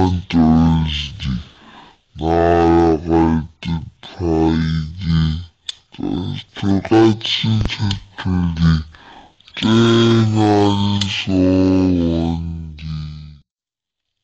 떨떠름한 떨지니 날아갈 듯 파이니 별같은 새털이 쨍한 소원